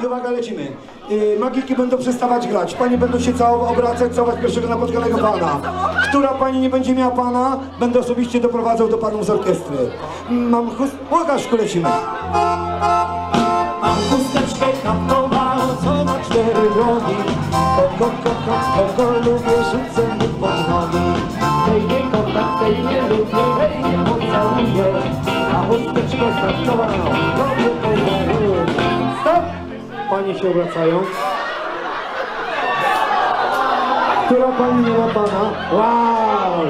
I uwaga, lecimy. Yy, magiki będą przestawać grać. Panie będą się całować, obracać, całować pierwszego napotkanego pana. Która pani nie będzie miała pana, będę osobiście doprowadzał do panów z orkiestry. Mam chust... Łukaszku, lecimy. Mam chusteczkę kaptowaną, co ma cztery rogi. Koko, koko, koko, lubię rzucę mu pod nogi. Tej nie kocham, tej nie lubię, tej nie pocałuję. A chusteczkę kaptowaną, robię pocałuję. Stop! panie się obracają. Która pani nie ma pana? Wow!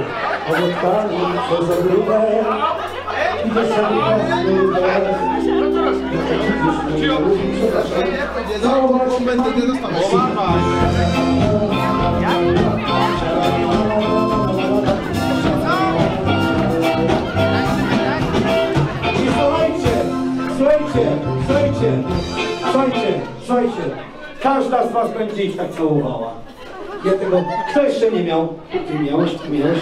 Odostali przez ogródę i dostali Przepraszam, całą będę nie dostał. Każda z was będzie ich tak całowała. Ja tego, kto jeszcze nie miał? Ty miałeś, ty miałeś?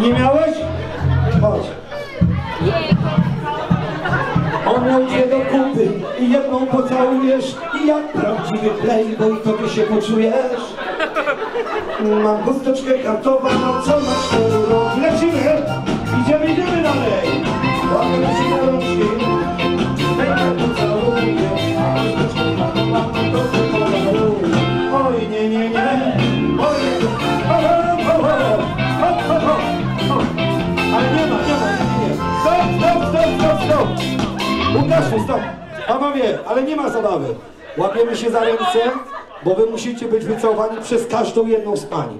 Nie miałeś? Chodź. On miał dwie do kupy i jedną pocałujesz i jak prawdziwy playboy to ty się poczujesz. Mam chusteczkę kartowaną, co ma cztery rogi. Lecimy! Idziemy, idziemy Łukaszu, stop. Panowie, ale nie ma zabawy. Łapiemy się za ręce, bo wy musicie być wycofani przez każdą jedną z pani.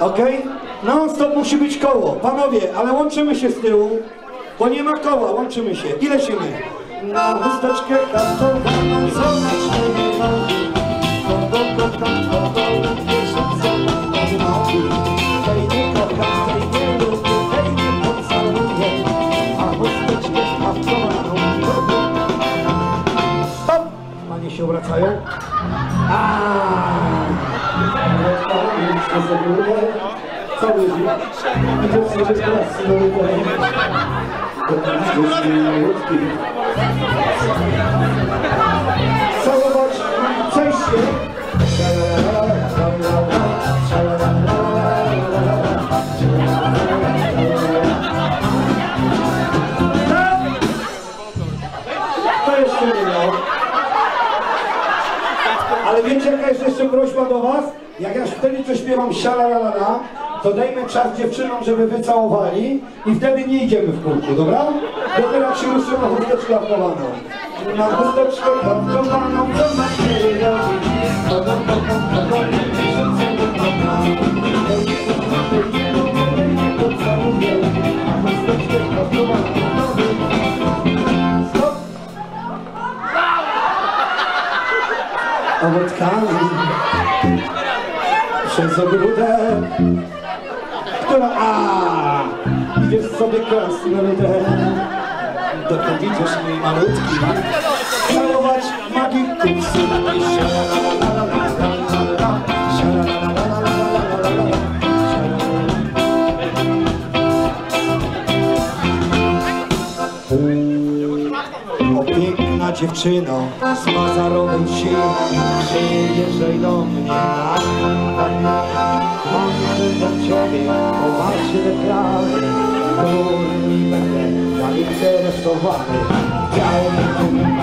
Okej? No stop musi być koło. Panowie, ale łączymy się z tyłu, bo nie ma koła, łączymy się. I lecimy. Na chusteczkę kartowaną, co na cztery Całować przejście. Ale wiecie jaka jest jeszcze prośba do was? Jak ja wtedy coś śpiewam to dajmy czas dziewczynom, żeby wycałowali i wtedy nie idziemy w kółku, dobra? Dopiero jak się ruszymy na chusteczkę apkowaną. Na chusteczkę apkowaną, co ma cztery rogi. Kogo, kogo, kogo, rzucę do kogo. Nie lubię, nie pocałuję, a chusteczkę apkowaną, Stop! owockami przez ogródek, która a idziesz sobie krasnoludem, dokąd idziesz mój malutki, całować magików O dziewczyno z Mazarowej wsi Przyjeżdżaj do mnie. Mam dla ciebie poważne plany Którymi będę zainteresowany Chciałbym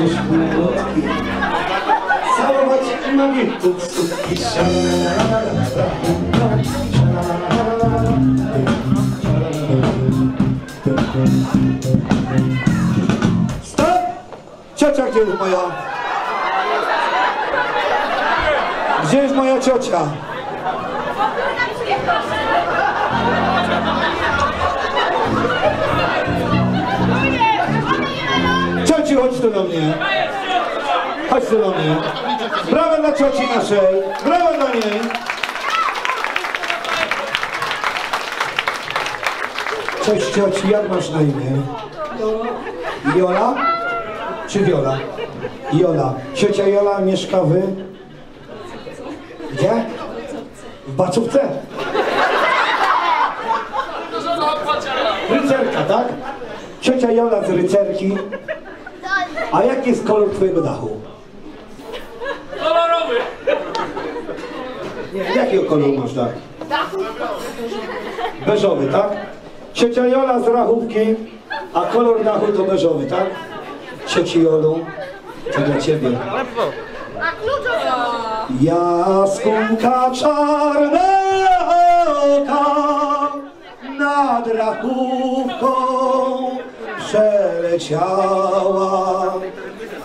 widzisz, młodki? Całować magików. Stop! Ciocia, gdzie jest moja? Gdzie jest moja ciocia? Tu do mnie. Chodź tu do mnie. Brawo dla cioci naszej. Brawo dla niej. Cześć cioci, jak masz na imię? Jola? Czy Wiola? Jola. Ciocia Jola mieszka w... Gdzie? W Bacówce. Rycerka, tak? Ciocia Jola z rycerki. A jaki jest kolor twojego dachu? Kolorowy! Nie, jakiego koloru masz dach? Beżowy, tak? Ciocia Jola z Rachówki, a kolor dachu to beżowy, tak? Cioci Jolu, to dla ciebie. Jaskółka czarna oka nad Rachówką przeleciała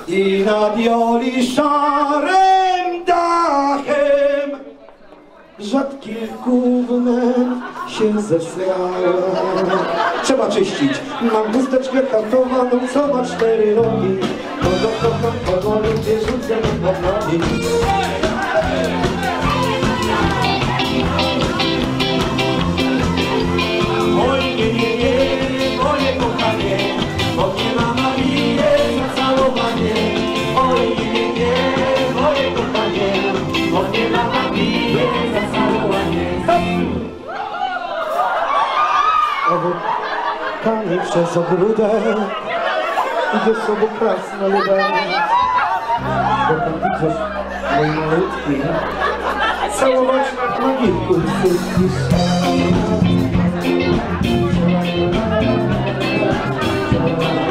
i nad Joli szarym dachem rzadkie gównem się zesrała. Trzeba czyścić. Mam chusteczkę kartowaną, co ma cztery rogi. Kogo kocham, kogo lubię, rzucę na nogi. Owokami przez ogródek, idzie sobie krasnoludek. Bo tam widzisz, mój malutki, całować magirku wszystkich. Odkąd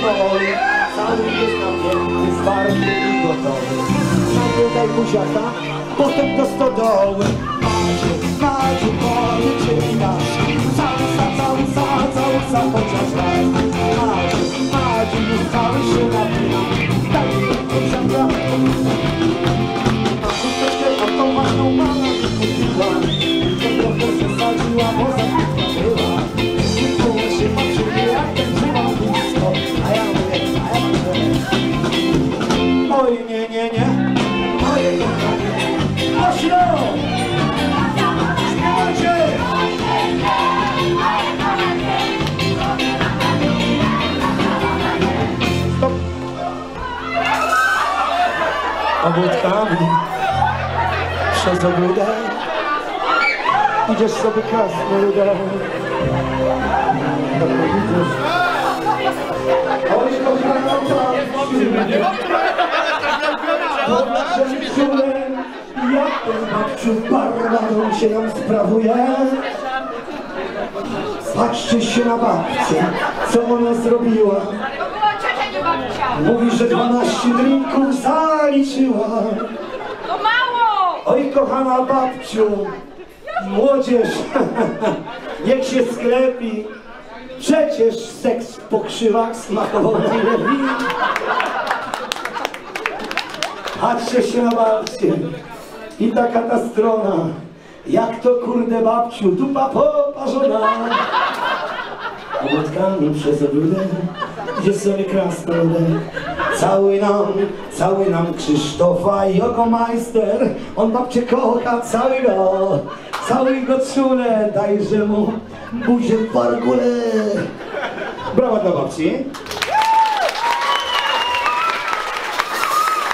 moich, cały jest zwarty i gotowy. Najpierw daj buziaka, potem do stodoły. Maciu, Maciu, powiem cię nasz, całusa, całusa, całusa, chociaż raz. Maciu, Maciu, już cały się napina, daj mi Obudkami przez ogródek Idziesz sobie krasnoludek Tak idziesz Oj, kochana babciu Czulem, jak ten babciu barmaną się ją sprawuje Patrzcie się na babcię, co ona zrobiła! Mówi, że 12 drinków zaliczyła To mało! Oj, kochana babciu, młodzież, niech się sklepi. Przecież seks w pokrzywach smakował najlepiej. Patrzę się na babcię i taka ta strona. Jak to kurde babciu, dupa poparzona. Łotkami przez ogródek, gdzie sobie krasnoludek Cały nam, cały nam Krzysztofa Jogomeister, on babcię kocha, cały go, cały go czule, dajże mu buzię w pargule. Brawa dla babci.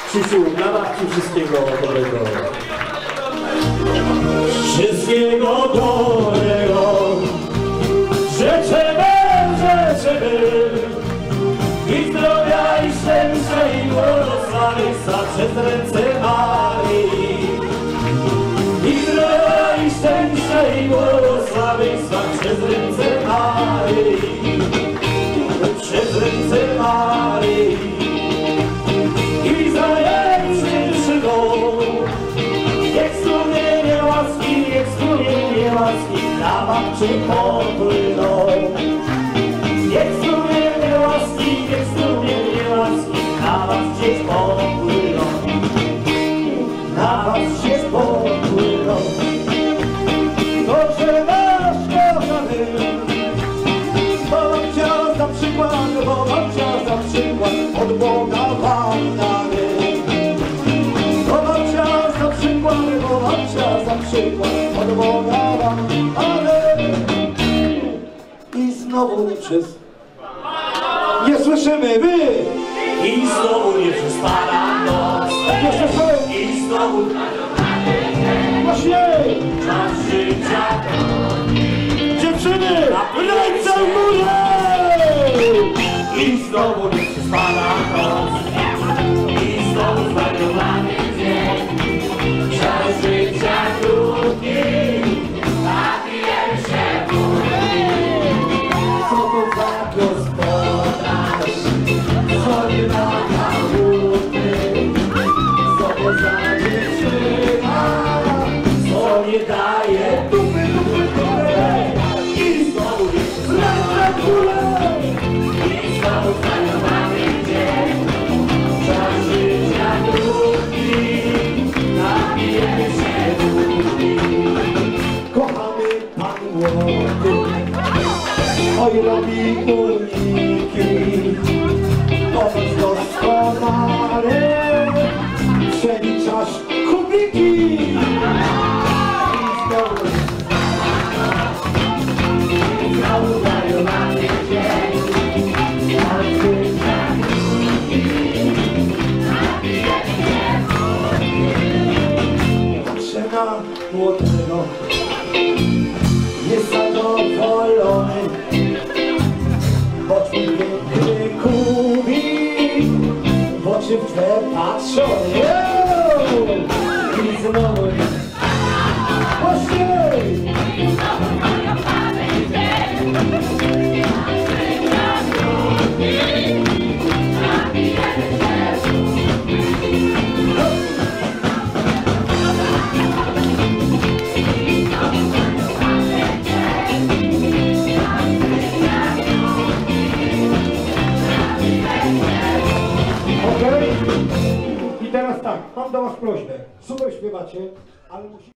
Krzysiu, dla babci wszystkiego dobrego. Wszystkiego dobrego, błogosławieństwa przez ręce Marii. I zdrowia i szczęścia i błogosławieństwa przez ręce przez Nie słyszymy, wy! I znowu nie przespana noc. Jeszcze są! I znowu Głośniej! czas życia. Dziewczyny! Ręce w górę! I znowu nie przespana noc. Oj robi I teraz tak, mam do was prośbę. Super śpiewacie, ale musi...